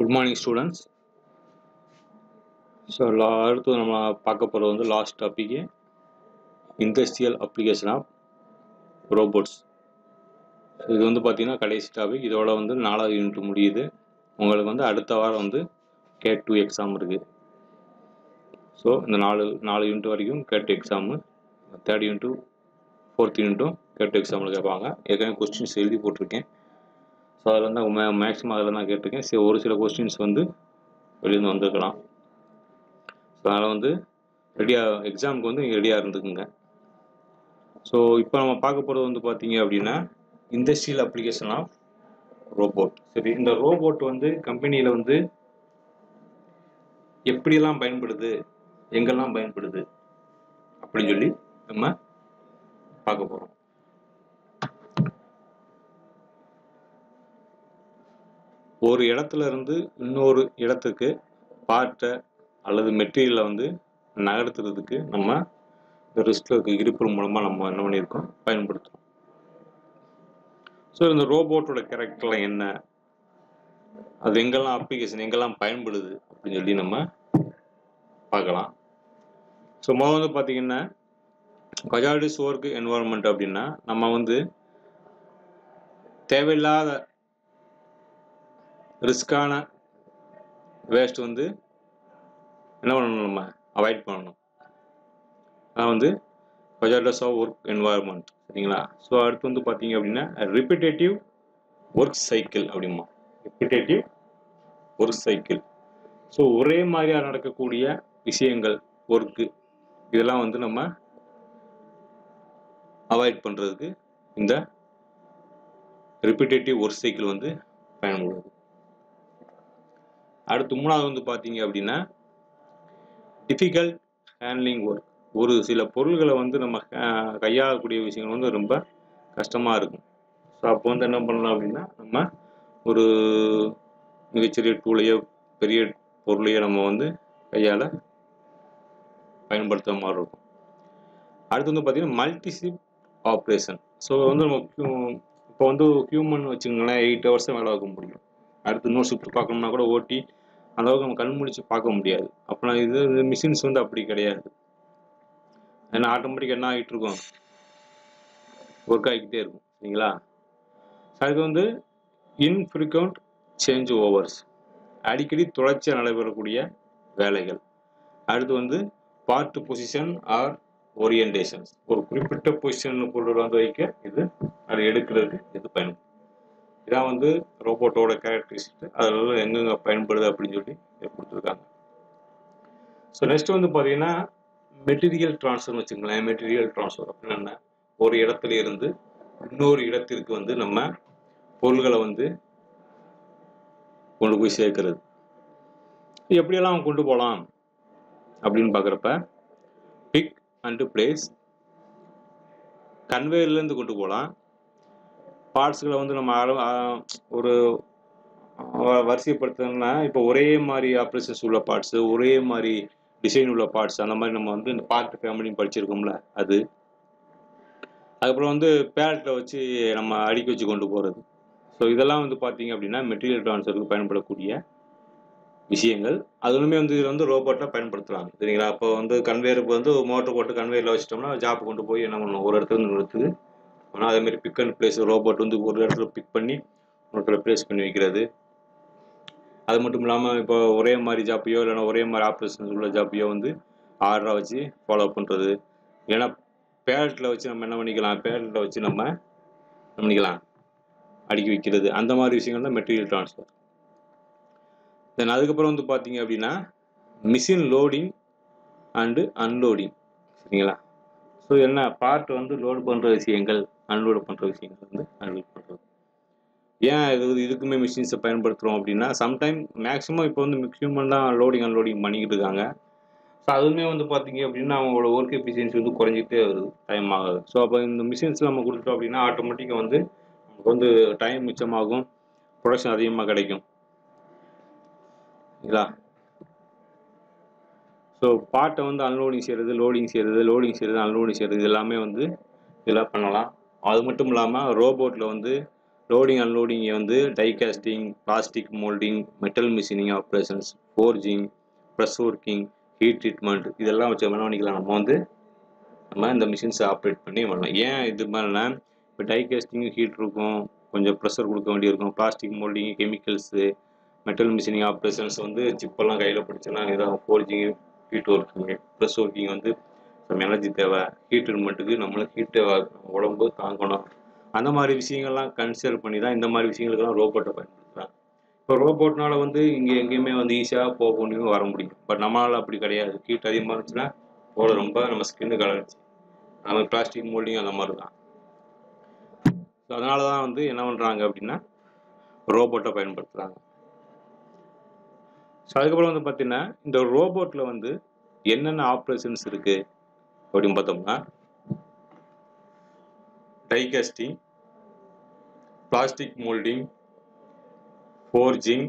Good morning students so அடுத்து நம்ம பார்க்க போகிறது வந்து last topic industrial application of robots இது வந்து பார்த்திங்கன்னா கடைசி டாபிக் இதோட வந்து நாலாவது யூனிட் முடியுது. உங்களுக்கு வந்து அடுத்த வாரம் வந்து கே டூ எக்ஸாம் இருக்குது ஸோ இந்த நாலு நாலு யூனிட் வரைக்கும் கேட் எக்ஸாமு தேர்ட் யூனிட்டும் ஃபோர்த் யூனிட்டும் கேட் எக்ஸாமில் கேட்பாங்க ஏற்கனவே கொஸ்டின்ஸ் எழுதி போட்டிருக்கேன். ஸோ அதில் இருந்தால் மே மேக்ஸிமம் அதில் தான் கேட்டிருக்கேன். சரி ஒரு சில கொஸ்டின்ஸ் வந்து வெளியிருந்து வந்திருக்கலாம். ஸோ அதனால் வந்து ரெடியாக எக்ஸாமுக்கு வந்து ரெடியாக இருந்துக்குங்க. ஸோ இப்போ நம்ம பார்க்க போகிறது வந்து பார்த்தீங்க அப்படின்னா இண்டஸ்ட்ரியல் அப்ளிகேஷன் ஆஃப் ரோபோட் சரி இந்த ரோபோட் வந்து கம்பெனியில் வந்து எப்படியெல்லாம் பயன்படுது எங்கெல்லாம் பயன்படுது அப்படின்னு சொல்லி நம்ம பார்க்க போகிறோம் ஒரு இடத்துல இருந்து இன்னொரு இடத்துக்கு பார்ட்டை அல்லது மெட்டீரியலை வந்து நகர்த்துறதுக்கு நம்ம இந்த ரிஸ்கில் இருக்க இருப்பு மூலமாக நம்ம என்ன பண்ணியிருக்கோம்? பயன்படுத்துகிறோம் ஸோ இந்த ரோபோட்டோட கேரக்டர்லாம் என்ன? அது எங்கெல்லாம் அப்ளிகேஷன் எங்கெல்லாம் பயன்படுது அப்படின்னு சொல்லி நம்ம பார்க்கலாம். ஸோ முதல்ல வந்து பார்த்தீங்கன்னா கஜாடிஸ் ஒர்க் என்வாரன்மெண்ட் அப்படின்னா நம்ம வந்து தேவையில்லாத ரிஸ்க்கான வேஸ்ட் வந்து என்ன பண்ணணும் நம்ம? அவாய்ட் பண்ணணும். அதான் வந்து பஜார்டஸ் ஆஃப் ஒர்க் என்வாயர்மெண்ட் சரிங்களா? ஸோ அடுத்து வந்து பார்த்தீங்க அப்படின்னா ரிப்பிட்டேட்டிவ் ஒர்க் சைக்கிள் அப்படிமா ரிப்பிட்டேட்டிவ் ஒர்க் சைக்கிள் ஸோ ஒரே மாதிரியாக நடக்கக்கூடிய விஷயங்கள் ஒர்க்கு இதெல்லாம் வந்து நம்ம அவாய்ட் பண்ணுறதுக்கு இந்த ரிப்பிட்டேட்டிவ் ஒர்க் சைக்கிள் வந்து பயன்படுது. அடுத்து மூணாவது வந்து பார்த்தீங்க அப்படின்னா டிஃபிகல்ட் ஹேண்ட்லிங் ஒர்க் ஒரு சில பொருள்களை வந்து நம்ம கையாளக்கூடிய விஷயங்கள் வந்து ரொம்ப கஷ்டமாக இருக்கும். ஸோ அப்போ வந்து என்ன பண்ணலாம் அப்படின்னா நம்ம ஒரு மிகச்சிறிய டூலையோ பெரிய பொருளையோ நம்ம வந்து கையால் பயன்படுத்துகிற மாதிரி இருக்கும். அடுத்து வந்து பார்த்திங்கன்னா மல்டிசிப் ஆப்ரேஷன் ஸோ வந்து நம்ம இப்போ வந்து ஹியூமன் வச்சுக்கோங்களேன் எயிட் ஹவர்ஸ் வேலை பார்க்க முடியும். அடுத்து இன்னொரு ஷிஃப்ட் பார்க்கணும்னா கூட ஓட்டி அந்தளவுக்கு நம்ம கண் முடிச்சு பார்க்க முடியாது. அப்போனா இது மிஷின்ஸ் வந்து அப்படி கிடையாது. ஏன்னா ஆட்டோமேட்டிக் என்ன ஆகிட்டு இருக்கும்? ஒர்க் ஆகிக்கிட்டே இருக்கும். சரிங்களா? அதுக்கு வந்து இன்ஃப்ரீக்வெண்ட் சேஞ்ச் ஓவர்ஸ் அடிக்கடி தொடர்ச்சியாக நடைபெறக்கூடிய வேலைகள். அடுத்து வந்து பார்ட் பொசிஷன் ஆர் ஓரியன்டேஷன்ஸ் ஒரு குறிப்பிட்ட பொசிஷன் பொருள் வந்து வைக்க இது அதை எடுக்கிறதுக்கு இது பயன்படும். இதான் வந்து ரோபோட்டோட கேரக்டரிஸ்ட் அதில் எங்கெங்கே பயன்படுது அப்படின்னு சொல்லி கொடுத்துருக்காங்க. ஸோ நெக்ஸ்ட் வந்து பார்த்தீங்கன்னா மெட்டீரியல் ட்ரான்ஸ்ஃபர்னு வச்சுங்களேன் மெட்டீரியல் ட்ரான்ஸ்ஃபர் அப்படின்னு என்ன? ஒரு இடத்துல இருந்து இன்னொரு இடத்திற்கு வந்து நம்ம பொருள்களை வந்து கொண்டு போய் சேர்க்கறது. எப்படியெல்லாம் கொண்டு போகலாம்? அப்படின்னு பார்க்குறப்ப பிக் அண்டு பிளேஸ் கன்வேயர்லேருந்து கொண்டு போகலாம். பார்ட்ஸ்களை வந்து நம்ம ஒரு வரிசைப்படுத்தணும்னா இப்போ ஒரே மாதிரி ஆப்ரேஷன்ஸ் உள்ள பார்ட்ஸு ஒரே மாதிரி டிசைன் உள்ள பார்ட்ஸ் அந்த மாதிரி நம்ம வந்து இந்த பார்ட் ஃபேமிலியும் படிச்சிருக்கோம்ல அது. அதுக்கப்புறம் வந்து பேரட்டில் வச்சு நம்ம அடுக்கி வச்சு கொண்டு போகிறது ஸோ இதெல்லாம் வந்து பார்த்தீங்க அப்படின்னா மெட்டீரியல் ட்ரான்ஸ்ஃபருக்கு பயன்படக்கூடிய விஷயங்கள். அதுலுமே வந்து இதில் வந்து ரோபோட்டில் பயன்படுத்துகிறாங்க சரிங்களா? அப்போ வந்து கன்வேயருக்கு வந்து மோட்டர் போட்டு கன்வேயரில் வச்சிட்டோம்னா ஜாப் கொண்டு போய் என்ன பண்ணணும்? ஒரு இடத்துல இருந்து இடத்துக்கு ஆனால் அதேமாதிரி பிக் அண்ட் பிளேஸ் ரோபோட் வந்து ஒரு இடத்துல பிக் பண்ணி ஒரு பிளேஸ் ப்ளேஸ் பண்ணி வைக்கிறது. அது மட்டும் இல்லாமல் இப்போ ஒரே மாதிரி ஜாப்பையோ இல்லைன்னா ஒரே மாதிரி ஆப்ரேஷன்ஸ் உள்ள ஜாப்பையோ வந்து ஆர்டராக வச்சு ஃபாலோ பண்ணுறது ஏன்னா பேரட்டில் வச்சு நம்ம என்ன பண்ணிக்கலாம்? பேரட்டில் வச்சு நம்ம என்ன பண்ணிக்கலாம்? அடுக்கி வைக்கிறது. அந்த மாதிரி விஷயங்கள் தான் மெட்டீரியல் ட்ரான்ஸ்ஃபர் தென் அதுக்கப்புறம் வந்து பார்த்தீங்க அப்படின்னா மிஷின் லோடிங் அண்டு அன்லோடிங் சரிங்களா? ஸோ என்ன பார்ட் வந்து லோடு பண்ணுற விஷயங்கள் அன்லோடு பண்ணுற விஷயங்கள் வந்து அன்லோட் பண்ணுறது ஏன் இது இதுக்குமே மிஷின்ஸை பயன்படுத்துகிறோம் அப்படின்னா சம்டைம் மேக்ஸிமம் இப்போ வந்து ஹியூமன் தான் லோடிங் அன்லோடிங் பண்ணிக்கிட்டு இருக்காங்க. ஸோ அதுவுமே வந்து பார்த்தீங்க அப்படின்னா அவங்களோட ஒர்க் எஃபிஷியன்சி வந்து குறைஞ்சிட்டே வருது டைம் ஆகுது. ஸோ அப்போ இந்த மிஷின்ஸ் நம்ம கொடுத்துட்டோம் அப்படின்னா ஆட்டோமேட்டிக்காக வந்து நமக்கு வந்து டைம் மிச்சமாகும் ப்ரொடக்ஷன் அதிகமாக கிடைக்கும். சரிங்களா ஸோ பாட்டை வந்து அன்லோடிங் செய்கிறது லோடிங் செய்கிறது லோடிங் செய்கிறது அன்லோடிங் செய்கிறது இது எல்லாமே வந்து இதெல்லாம் பண்ணலாம். அது மட்டும் இல்லாமல் ரோபோட்டில் வந்து லோடிங் அன்லோடிங் வந்து die casting plastic moulding metal machining operations forging press working heat treatment இதெல்லாம் வச்சு என்ன பண்ணிக்கலாம். நம்ம வந்து நம்ம இந்த மிஷின்ஸை ஆப்ரேட் பண்ணி பண்ணலாம் ஏன் இது மாதிரினா இப்போ டை காஸ்டிங் ஹீட் இருக்கும் கொஞ்சம் ப்ரெஷர் கொடுக்க வேண்டியிருக்கும். Plastic moulding chemicals metal machining operations வந்து சிப்பெல்லாம் கையில் பிடிச்சோன்னா இதான் forging heat working press working வந்து நம்ம எனர்ஜி தேவை. ஹீட் மட்டுக்கு நம்மளுக்கு ஹீட்டு உடம்பு தாங்கணும். அந்த மாதிரி விஷயங்கள்லாம் கன்சிடர் பண்ணி தான் இந்த மாதிரி விஷயங்களுக்கெல்லாம் ரோபோட்டை பயன்படுத்துகிறாங்க இப்போ ரோபோட்னால வந்து இங்கே எங்கேயுமே வந்து ஈஸியாக போக முடியும் வர முடியும். பட் நம்மளால் அப்படி கிடையாது. ஹீட் அதிகமாக இருந்துச்சுன்னா போட ரொம்ப நம்ம ஸ்கின்னு கலர்ச்சி நம்ம பிளாஸ்டிக் மோல்டிங் அந்த மாதிரி தான் ஸோ அதனால தான் வந்து என்ன பண்ணுறாங்க அப்படின்னா ரோபோட்டை பயன்படுத்துகிறாங்க ஸோ அதுக்கப்புறம் வந்து பார்த்தீங்கன்னா இந்த ரோபோட்டில் வந்து என்னென்ன ஆப்ரேஷன்ஸ் இருக்குது அப்படின்னு பார்த்தோம்னா die casting plastic moulding forging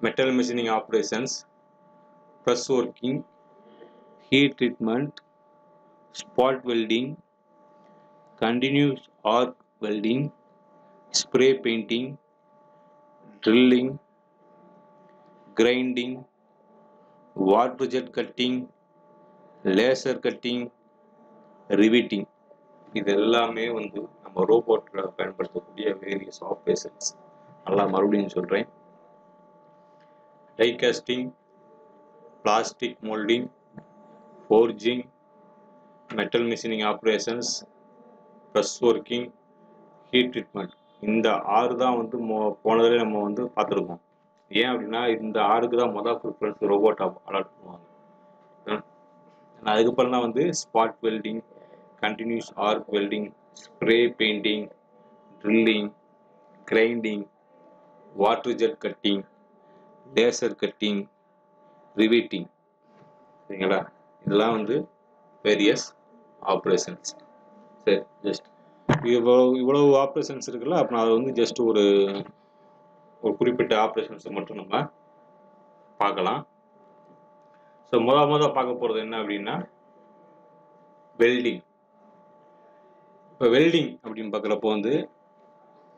metal machining operations press working heat treatment spot welding continuous arc welding spray painting drilling grinding water jet cutting laser cutting riveting இது எல்லாமே வந்து நம்ம ரோபோட்டில் பயன்படுத்தக்கூடிய வேரியஸ் ஆப்ரேஷன்ஸ் நல்லா மறுபடியும் சொல்கிறேன் die casting plastic moulding forging metal machining operations press working heat treatment இந்த ஆறு தான் வந்து மோ போனதிலே நம்ம வந்து பார்த்துருக்கோம். ஏன் அப்படின்னா இந்த ஆறுக்கு தான் மொதல் ப்ரிஃபரன்ஸ் ரோபோட் அலாட் பண்ணுவாங்க. அதுக்கப்புறம் தான் வந்து spot welding continuous arc welding spray painting drilling grinding water jet cutting laser cutting riveting சரிங்களா? இதெல்லாம் வந்து வேரியஸ் ஆப்ரேஷன்ஸ் சரி ஜஸ்ட் இவ்வளோ இவ்வளவு ஆப்ரேஷன்ஸ் இருக்குல்ல அப்போ அதை வந்து ஜஸ்ட் ஒரு ஒரு குறிப்பிட்ட ஆப்ரேஷன்ஸை மட்டும் நம்ம பார்க்கலாம். ஸோ முத முத பார்க்க போகிறது என்ன அப்படின்னா வெல்டிங் இப்போ வெல்டிங் அப்படின்னு பார்க்குறப்போ வந்து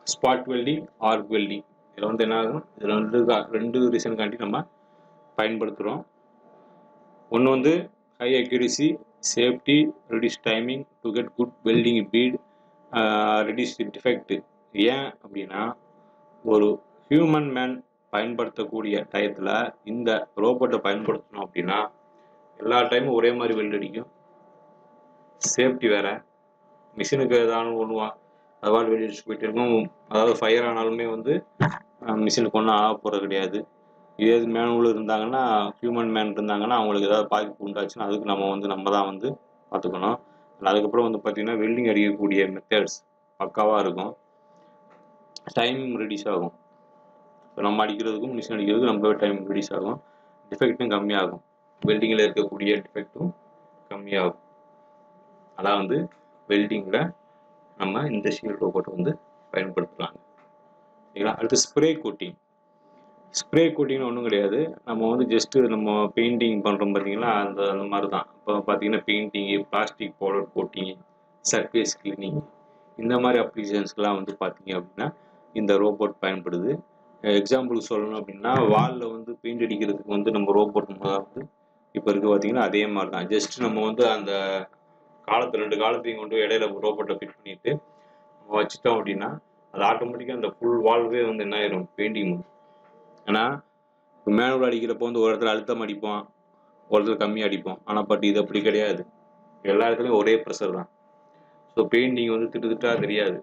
ஸ்பாட் வெல்டிங் ஆர்க் வெல்டிங் இதில் வந்து என்ன ஆகும்? இதில் வந்து ரெண்டு ரீசனுக்காண்டி நம்ம பயன்படுத்துகிறோம் ஒன்று வந்து high accuracy safety reduce timing to get good welding bead reduce defect ஏன் அப்படின்னா ஒரு ஹியூமன் மேன் பயன்படுத்தக்கூடிய டயத்தில் இந்த ரோபோட்டை பயன்படுத்தணும் அப்படின்னா எல்லா டைமும் ஒரே மாதிரி வெல்ட் அடிக்கும். சேஃப்டி வேற. மிஷினுக்கு ஏதாவது ஒன்றுவான் அதாவது வெளியே அடிச்சு போயிட்டு இருக்கும் அதாவது ஃபயர் ஆனாலுமே வந்து மிஷினுக்கு ஒன்றும் ஆக போகிறது கிடையாது. இதே மேனுவல் இருந்தாங்கன்னா ஹியூமன் மேன் இருந்தாங்கன்னா அவங்களுக்கு ஏதாவது பாதிப்பு உண்டாச்சுன்னா அதுக்கு நம்ம வந்து நம்ம தான் வந்து பார்த்துக்கணும். அதுக்கப்புறம் வந்து பார்த்திங்கன்னா வெல்டிங் அடிக்கக்கூடிய மெத்தட்ஸ் பக்காவாக இருக்கும். டைம் ரெடியூஸ் ஆகும். இப்போ நம்ம அடிக்கிறதுக்கும் மிஷின் அடிக்கிறதுக்கும் ரொம்பவே டைம் ரிடியூஸ் ஆகும். டிஃபெக்ட்டும் கம்மியாகும். வெல்டிங்கில் இருக்கக்கூடிய டிஃபெக்ட்டும் கம்மியாகும். அதான் வந்து வெல்டிங்கில் நம்ம இந்த ஷீல் ரோபோட்டை வந்து பயன்படுத்தலாங்க சரிங்களா? அடுத்து ஸ்ப்ரே கோட்டிங் ஸ்ப்ரே கோட்டிங்னு ஒன்றும் கிடையாது. நம்ம வந்து ஜஸ்ட்டு நம்ம பெயிண்டிங் பண்ணுறோம் பார்த்தீங்களா? அந்த அந்த மாதிரி தான் இப்போ பார்த்தீங்கன்னா painting plastic powder coating surface cleaning இந்த மாதிரி அப்ளிகேஷன்ஸ்க்கெலாம் வந்து பார்த்தீங்க அப்படின்னா இந்த ரோபோட் பயன்படுது. எக்ஸாம்பிளுக்கு சொல்லணும் அப்படின்னா வாலில் வந்து பெயிண்ட் அடிக்கிறதுக்கு வந்து நம்ம ரோபோட் வந்து இப்போ இருக்க பார்த்தீங்கன்னா அதே மாதிரி தான் ஜஸ்ட் நம்ம வந்து அந்த காலத்தில் ரெண்டு காலத்தையும் கொண்டு இடையில ரோபோட்டை ஃபிட் பண்ணிட்டு நம்ம வச்சுட்டோம் அப்படின்னா அது ஆட்டோமேட்டிக்காக அந்த ஃபுல் வால்வே வந்து என்ன ஆயிரும்? பெயிண்டிங் ஏன்னா இப்போ மேனுவல் அடிக்கிறப்போ வந்து ஒரு இடத்துல அழுத்தம் அடிப்போம். ஒரு இடத்துல கம்மியாக அடிப்போம். ஆனால் பட் இது அப்படி கிடையாது. எல்லா இடத்துலையும் ஒரே ப்ரெஷர் தான். ஸோ பெயிண்டிங் வந்து திட்டு திட்டாக தெரியாது.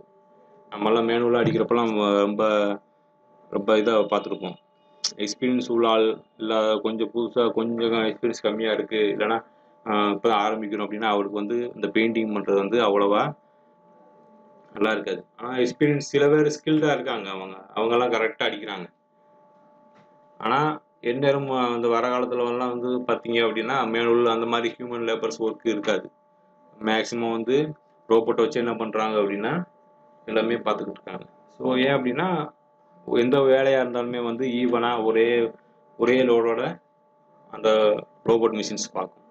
நம்மளாம் மேனுவலாக அடிக்கிறப்பெல்லாம் ரொம்ப ரொம்ப இதாக பார்த்துருப்போம். எக்ஸ்பீரியன்ஸ் உள்ள ஆள் இல்லை கொஞ்சம் புதுசாக கொஞ்சம் எக்ஸ்பீரியன்ஸ் கம்மியாக இருக்குது இல்லைனா இப்போ ஆரம்பிக்கணும் அப்படின்னா அவருக்கு வந்து இந்த பெயிண்டிங் பண்ணுறது வந்து அவ்வளோவா நல்லா இருக்காது. ஆனால் எக்ஸ்பீரியன்ஸ் சில பேர் ஸ்கில்டாக இருக்காங்க அவங்க. அவங்கெல்லாம் கரெக்டாக அடிக்கிறாங்க. ஆனால் எந்நேரம் அந்த வர காலத்துலலாம் வந்து பார்த்தீங்க அப்படின்னா மேலுள்ள அந்த மாதிரி ஹியூமன் லேபர்ஸ் ஒர்க் இருக்காது. மேக்ஸிமம் வந்து ரோபோட்டை வச்சு என்ன பண்ணுறாங்க அப்படின்னா எல்லாமே பார்த்துக்கிட்டு இருக்காங்க. ஸோ ஏன் அப்படின்னா எந்த வேலையாக இருந்தாலுமே வந்து ஈவனாக ஒரே ஒரே லோடோட அந்த ரோபோட் மிஷின்ஸ் பார்க்கும்.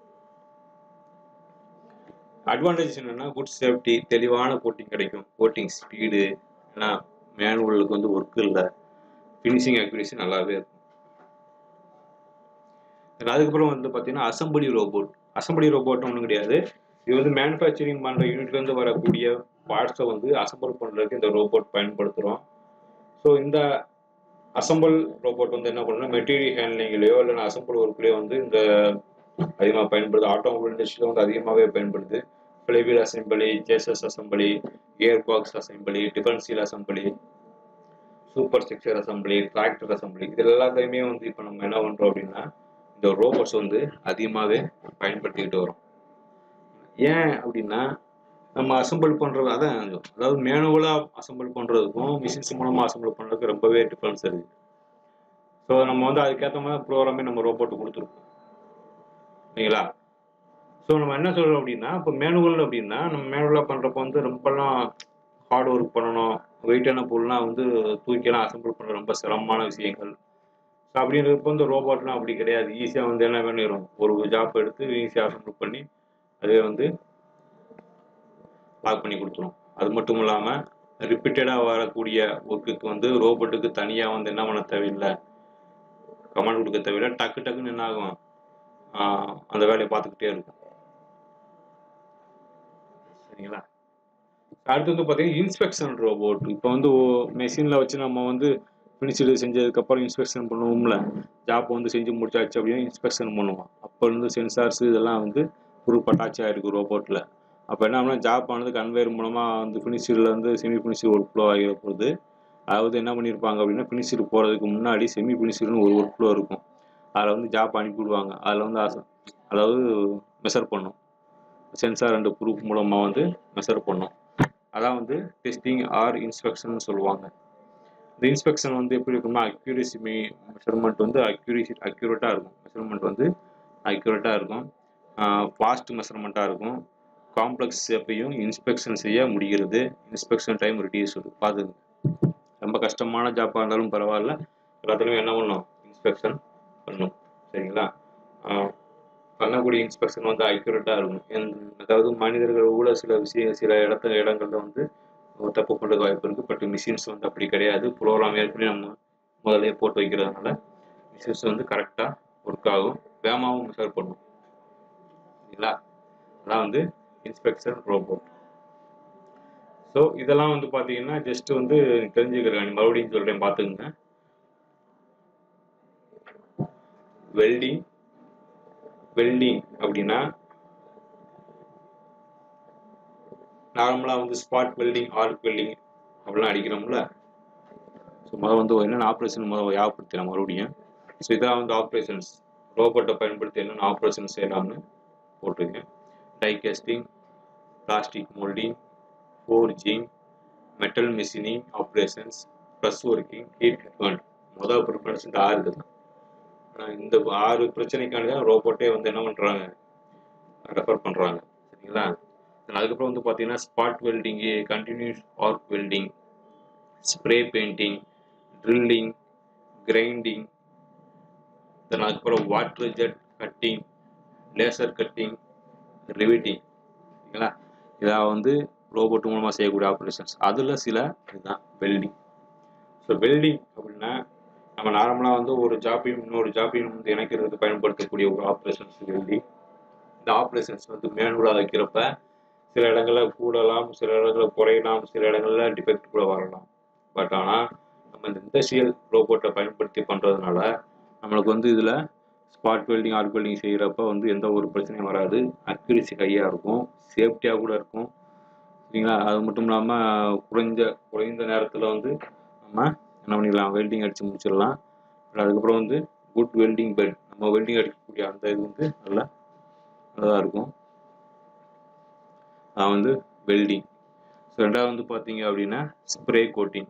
அட்வான்டேஜ் என்னென்னா குட் சேஃப்டி தெளிவான கோட்டிங் கிடைக்கும். கோட்டிங் ஸ்பீடு ஏன்னா மேனுவலுக்கு வந்து ஒர்க் இல்லை. ஃபினிஷிங் அக்யூரேசி நல்லாவே இருக்கும். அதுக்கப்புறம் வந்து பார்த்தீங்கன்னா அசம்பிளி ரோபோட் அசம்பிளி ரோபோட் ஒன்றும் கிடையாது. இது வந்து மேனுஃபேக்சரிங் பண்ணுற யூனிட்லேருந்து வரக்கூடிய பார்ட்ஸை வந்து அசம்பிள் பண்ணுறதுக்கு இந்த ரோபோட் பயன்படுத்துகிறோம் ஸோ இந்த அசம்பிள் ரோபோட் வந்து என்ன பண்ணணும் மெட்டீரியல் ஹேண்ட்லிங்லேயோ இல்லைன்னா அசம்பிள் ஒர்க்லேயோ வந்து இந்த அதிகமாக பயன்படுது. ஆட்டோமொபைல் இண்டஸ்ட்ரியில் வந்து அதிகமாகவே பயன்படுது. Flywheel assembly chassis assembly air box assembly differential assembly super structure assembly tractor assembly இது எல்லாத்தையுமே வந்து இப்போ நம்ம என்ன பண்ணுறோம் அப்படின்னா இந்த ரோபோட்ஸ் வந்து அதிகமாகவே பயன்படுத்திக்கிட்டு வரோம். ஏன் அப்படின்னா நம்ம அசம்பிள் பண்ணுறது அதான் அதாவது மேனுவலாக அசம்பிள் பண்ணுறதுக்கும் மிஷின்ஸ் மூலமாக அசம்பிள் பண்ணுறதுக்கு ரொம்பவே டிஃப்ரென்ஸ் இருக்குது ஸோ நம்ம வந்து அதுக்கேற்ற மாதிரி ப்ரோக்ராமே நம்ம ரோபோட்டு கொடுத்துருக்கோம். சரிங்களா? ஸோ நம்ம என்ன சொல்கிறோம் அப்படின்னா இப்போ மேனுவல் அப்படின்னா நம்ம மேனுவலாக பண்ணுறப்ப வந்து ரொம்பலாம் ஹார்ட் ஒர்க் பண்ணணும். வெயிட்டான பொருள்லாம் வந்து தூக்கிலாம் அசம்பிள் பண்ண ரொம்ப சிரமமான விஷயங்கள். ஸோ அப்படின்றப்ப வந்து ரோபோட்லாம் அப்படி கிடையாது. ஈஸியாக வந்து என்ன பண்ணிடும் ஒரு ஜாப் எடுத்து ஈஸியாக அசம்பிள் பண்ணி அதே வந்து லாக் பண்ணி கொடுத்துரும். அது மட்டும் இல்லாமல் ரிப்பீட்டடாக வரக்கூடிய ஒர்க்குக்கு வந்து ரோபோட்டுக்கு தனியாக வந்து என்ன பண்ண தேவையில்லை? கமாண்ட் கொடுக்க தேவையில்லை. டக்கு டக்குன்னு என்ன ஆகும்? அந்த வேலையை பார்த்துக்கிட்டே இருக்கும். சரிங்களா? அடுத்து வந்து பார்த்தீங்கன்னா இன்ஸ்பெக்ஷன் ரோபோட் இப்போ வந்து மெஷினில் வச்சு நம்ம வந்து பினிச்சிடு செஞ்சதுக்கப்புறம் இன்ஸ்பெக்ஷன் பண்ணுவோம்ல. ஜாப் வந்து செஞ்சு முடிச்சாச்சு அப்படின்னா இன்ஸ்பெக்ஷன் பண்ணுவோம். அப்போ இருந்து சென்சார்ஸ் இதெல்லாம் வந்து ஒரு பட்டாச்சாக இருக்குது ரோபோட்டில் அப்போ என்ன பண்ணால் ஜாப் ஆனது கன்வேயர் மூலமாக வந்து ஃபினிஷில் வந்து செமி ஃபினிஷிங் ஒர்க் ஃப்ளோ ஆகிற போகுது அதாவது என்ன பண்ணியிருப்பாங்க அப்படின்னா ஃபினிஷிடு போகிறதுக்கு முன்னாடி செமி ஃபினிஷில்னு ஒரு ஒர்க் ஃப்ளோ இருக்கும். அதில் வந்து ஜாப் அனுப்பிவிடுவாங்க அதில் வந்து அதாவது மெஷர் பண்ணும். சென்சார் அண்ட் ப்ரூஃப் மூலமாக வந்து மெஷர் பண்ணும். அதான் வந்து டெஸ்டிங் ஆர் இன்ஸ்பெக்ஷன் சொல்லுவாங்க. இந்த இன்ஸ்பெக்ஷன் வந்து எப்படி இருக்கும்னா அக்யூரேசி மெ மெஷர்மெண்ட் வந்து அக்யூரேசி அக்யூரேட்டாக இருக்கும். மெஷர்மெண்ட் வந்து அக்யூரேட்டாக இருக்கும். ஃபாஸ்ட் மெஷர்மெண்ட்டாக இருக்கும். காம்ப்ளெக்ஸ் ஷேப்பையும் இன்ஸ்பெக்ஷன் செய்ய முடிகிறது. இன்ஸ்பெக்ஷன் டைம் ரிடியூஸ்டு பார்த்துங்க ரொம்ப கஷ்டமான ஜாப்பாக இருந்தாலும் பரவாயில்ல. எல்லாத்துலையும் என்ன பண்ணும்? இன்ஸ்பெக்ஷன் பண்ணும். சரிங்களா? பண்ணக்கூடிய இன்ஸ்பெக்ஷன் வந்து அக்யூரேட்டாக இருக்கும் அதாவது மனிதர்கள் கூட சில விஷயம் சில இடத்துல இடங்களில் வந்து தப்பு பண்ணுறது வாய்ப்பு இருக்குது பட் மிஷின்ஸ் வந்து அப்படி கிடையாது. ப்ரோக்ராம் ஏற்கனவே நம்ம முதலே போட்டு வைக்கிறதுனால மிஷின்ஸ் வந்து கரெக்டாக ஒர்க் ஆகும். வேகமாகவும் மெஷர் பண்ணும். சரிங்களா? அதான் வந்து இன்ஸ்பெக்ஷன் ரோபோட் ஸோ இதெல்லாம் வந்து பார்த்தீங்கன்னா ஜஸ்ட் வந்து தெரிஞ்சுக்கிறேன். மறுபடியும் சொல்கிறேன் பார்த்துக்குங்க வெல்டிங் வெல்டிங் அப்படின்னா நார்மலாக வந்து ஸ்பாட் வெல்டிங் ஆர்க் வெல்டிங் அப்படிலாம் அடிக்கிறோம்ல. ஸோ முதல் வந்து என்னென்ன ஆப்ரேஷன் முதல் ஞாபகப்படுத்திடலாம் மறுபடியும். ஸோ இதான் வந்து ஆப்ரேஷன்ஸ் ரோபோட்டை பயன்படுத்தி என்னென்ன ஆப்ரேஷன்ஸ் செய்யலாம்னு போட்டிருக்கேன். Die casting, plastic molding, forging, metal machining operations press working heat treatment முதல் ப்ரிஃபரன்ஸ் இந்த ஆறு தான். இந்த ஆறு பிரச்சனைக்கான தான் ரோபோட்டே வந்து என்ன பண்ணுறாங்க ரெஃபர் பண்ணுறாங்க சரிங்களா? அதுக்கப்புறம் வந்து பார்த்தீங்கன்னா spot welding continuous arc welding spray painting drilling grinding then அதுக்கப்புறம் water jet cutting laser cutting riveting சரிங்களா? இதாக வந்து ரோபோட் மூலமாக செய்யக்கூடிய ஆப்ரேஷன்ஸ் அதில் சில இதுதான் வெல்டிங் ஸோ வெல்டிங் அப்படின்னா நம்ம நார்மலாக வந்து ஒரு ஜாப்பையும் இன்னொரு ஜாப்பையும் வந்து இணைக்கிறதுக்கு பயன்படுத்தக்கூடிய ஒரு ஆப்ரேஷன்ஸ் வெல்டிங் இந்த ஆப்ரேஷன்ஸ் வந்து மேனுவலாக வைக்கிறப்ப சில இடங்களில் கூடலாம் சில இடங்களில் குறையலாம் சில இடங்களில் டிஃபெக்ட் கூட வரலாம். பட் ஆனால் நம்ம இந்த இண்டஸ்ட்ரியல் ரோபோட்டை பயன்படுத்தி பண்ணுறதுனால நம்மளுக்கு வந்து இதில் ஸ்பாட் வெல்டிங் ஆர்க் வெல்டிங் செய்கிறப்ப வந்து எந்த ஒரு பிரச்சனையும் வராது. அக்யூரிசி ஹையாக இருக்கும். சேஃப்டியாக கூட இருக்கும். சரிங்களா? அது மட்டும் இல்லாமல் குறைஞ்ச குறைந்த நேரத்தில் வந்து நம்ம என்ன பண்ணிடலாம்? வெல்டிங் அடித்து முடிச்சிடலாம். அதுக்கப்புறம் வந்து குட் வெல்டிங் பெட் நம்ம வெல்டிங் அடிக்கக்கூடிய அந்த இது வந்து நல்லா நல்லதாக இருக்கும். அது வந்து வெல்டிங் ஸோ ரெண்டாவது வந்து பார்த்தீங்க அப்படின்னா ஸ்ப்ரே கோட்டிங்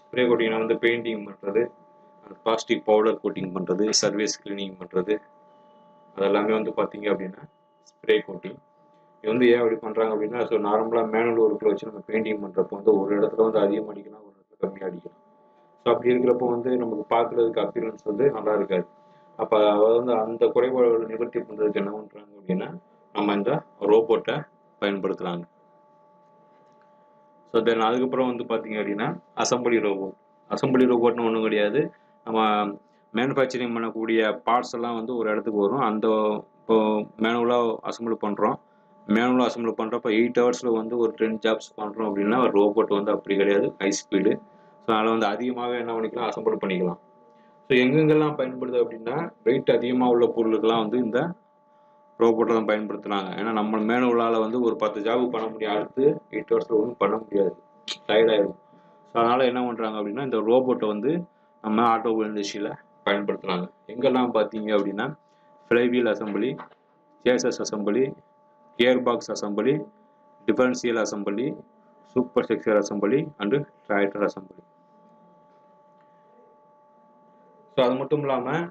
ஸ்ப்ரே கோட்டிங்னா வந்து பெயிண்டிங் பண்ணுறது பிளாஸ்டிக் பவுடர் கோட்டிங் பண்ணுறது சர்வீஸ் கிளீனிங் பண்ணுறது அதெல்லாமே வந்து பார்த்தீங்க அப்படின்னா ஸ்ப்ரே கோட்டிங் இது வந்து ஏன் அப்படி பண்ணுறாங்க அப்படின்னா ஸோ நார்மலாக மேனுவல் ஒர்க்கில் வச்சு நம்ம பெயிண்டிங் பண்ணுறப்போ வந்து ஒரு இடத்துல வந்து அதிகமாக அடிக்கலாம் ஒரு இடத்துல கம்மியாக அடிக்கலாம். ஸோ அப்படி இருக்கிறப்போ வந்து நமக்கு பார்க்குறதுக்கு அப்பியரன்ஸ் வந்து நல்லா இருக்காது. அப்போ வந்து அந்த குறைபாடுகளை நிவர்த்தி பண்ணுறதுக்கு என்ன பண்ணுறாங்க அப்படின்னா நம்ம இந்த ரோபோட்டை பயன்படுத்துகிறாங்க ஸோ தென் அதுக்கப்புறம் வந்து பார்த்தீங்க அப்படின்னா அசம்பிளி ரோபோட் அசம்பிளி ரோபோட்னு ஒன்றும் கிடையாது. நம்ம மேனுஃபேக்சரிங் பண்ணக்கூடிய பார்ட்ஸ் எல்லாம் வந்து ஒரு இடத்துக்கு வரும். அந்த இப்போ மேனுவலாக அசம்பிள் பண்ணுறோம் மேனுவலாக அசம்பிள் பண்ணுறப்ப எயிட் ஹவர்ஸில் வந்து ஒரு டென் ஜாப்ஸ் பண்ணுறோம் அப்படின்னா ரோபோட் வந்து அப்படி கிடையாது. ஹை ஸ்பீடு ஸோ அதனால் வந்து அதிகமாகவே என்ன பண்ணிக்கலாம் அசம்பிள் பண்ணிக்கலாம். ஸோ எங்கெங்கெல்லாம் பயன்படுது அப்படின்னா வெயிட் அதிகமாக உள்ள பொருளுக்கெல்லாம் வந்து இந்த ரோபோட்டை தான் பயன்படுத்துனாங்க ஏன்னா நம்ம மேனுவலால் வந்து ஒரு பத்து ஜாப் பண்ண முடியும். அடுத்து எயிட் ஹவர்ஸில் ஒன்றும் பண்ண முடியாது. டயர்டாயிடும் ஸோ அதனால் என்ன பண்ணுறாங்க அப்படின்னா இந்த ரோபோட்டை வந்து நம்ம ஆட்டோமொபைல் இண்டஸ்ட்ரியில் பயன்படுத்துகிறாங்க எங்கெல்லாம் பார்த்தீங்க அப்படின்னா flywheel assembly chassis assembly gear box assembly differential assembly super structure assembly and tractor assembly so அது மட்டும் இல்லாமல்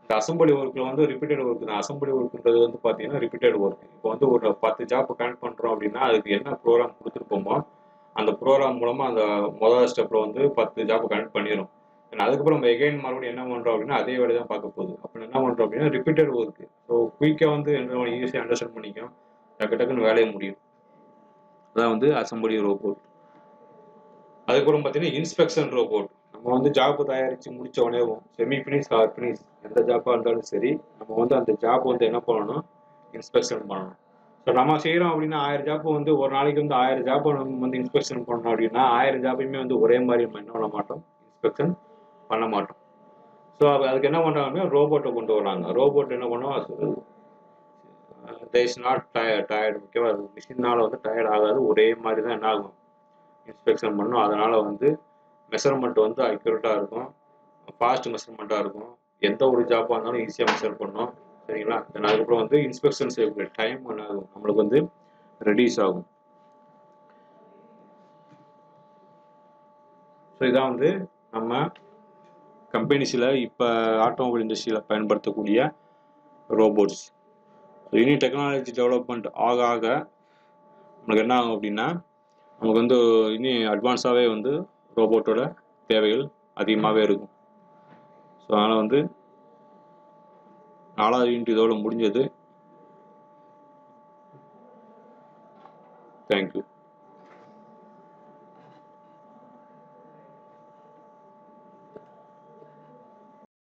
இந்த அசம்பிளி ஒர்க்கில் வந்து ரிப்பீட்டட் ஒர்க் தான். அசம்பிளி ஒர்க்குன்றது வந்து பார்த்தீங்கன்னா ரிப்பீட்டட் ஒர்க் இப்போ வந்து ஒரு பத்து ஜாப் கனெக்ட் பண்ணுறோம் அப்படின்னா அதுக்கு என்ன ப்ரோக்ராம் கொடுத்துருப்போமோ அந்த ப்ரோக்ராம் மூலமாக அந்த முதல் ஸ்டெப்பில் வந்து பத்து ஜாப் கனெக்ட் பண்ணிடும் அதுக்கப்புறம் நம்ம எகைன் மறுபடியும் என்ன பண்ணுறோம் அப்படின்னா அதே வேலை தான் பார்க்க போகுது. அப்போ என்ன பண்ணுறோம் அப்படின்னா ரிப்பீட்டட் ஒர்க்கு ஸோ குயிக்காக வந்து என்ன ஈஸியாக அண்டர்ஸ்டாண்ட் பண்ணிக்கும் டக்கு டக்குன்னு வேலையை முடியும். அதான் வந்து அசம்பிளி ரோபோட் அதுக்கப்புறம் பார்த்தீங்கன்னா இன்ஸ்பெக்ஷன் ரோபோட் நம்ம வந்து ஜாப் தயாரித்து முடிச்ச உடனே செமி ஃபினிஷ் ஆர் ஃபினிஷ் எந்த ஜாப்பாக இருந்தாலும் சரி நம்ம வந்து அந்த ஜாப் வந்து என்ன பண்ணணும்? இன்ஸ்பெக்ஷன் பண்ணணும். ஸோ நம்ம செய்கிறோம் அப்படின்னா ஆயிரம் ஜாப் வந்து ஒரு நாளைக்கு வந்து ஆயிரம் ஜாப் நம்ம வந்து இன்ஸ்பெக்ஷன் பண்ணோம் அப்படின்னா ஆயிரம் ஜாப்பையுமே வந்து ஒரே மாதிரி நம்ம என்ன பண்ண மாட்டோம்? இன்ஸ்பெக்ஷன் பண்ண மாட்டோம். ஸோ அதுக்கு என்ன பண்ணுறாங்க அப்படின்னா ரோபோட்டை கொண்டு வராங்க. ரோபோட் என்ன பண்ணுவோம் they is not tired tired ஓகேவா மிஷினால் வந்து டயர்ட் ஆகாது. ஒரே மாதிரி தான் என்ன ஆகும்? இன்ஸ்பெக்ஷன் பண்ணும். அதனால் வந்து மெஷர்மெண்ட் வந்து அக்யூரேட்டாக இருக்கும். ஃபாஸ்ட் மெஷர்மெண்ட்டாக இருக்கும். எந்த ஒரு ஜாப்பாக இருந்தாலும் ஈஸியாக மெஷர் பண்ணும். சரிங்களா? தென் அதுக்கப்புறம் வந்து இன்ஸ்பெக்ஷன் செய்யக்கூடிய டைம் என்ன ஆகும்? நம்மளுக்கு வந்து ரெடியூஸ் ஆகும். ஸோ இதான் வந்து நம்ம கம்பெனிஸில் இப்போ ஆட்டோமொபைல் இண்டஸ்ட்ரியில் பயன்படுத்தக்கூடிய ரோபோட்ஸ் இனி டெக்னாலஜி டெவலப்மெண்ட் ஆக ஆக நமக்கு என்ன ஆகும் அப்படின்னா நமக்கு வந்து இனி அட்வான்ஸாகவே வந்து ரோபோட்டோட தேவைகள் அதிகமாகவே இருக்கும். ஸோ அதனால் வந்து நாலாவது யூனிட் இதோட முடிஞ்சது. தேங்க்யூ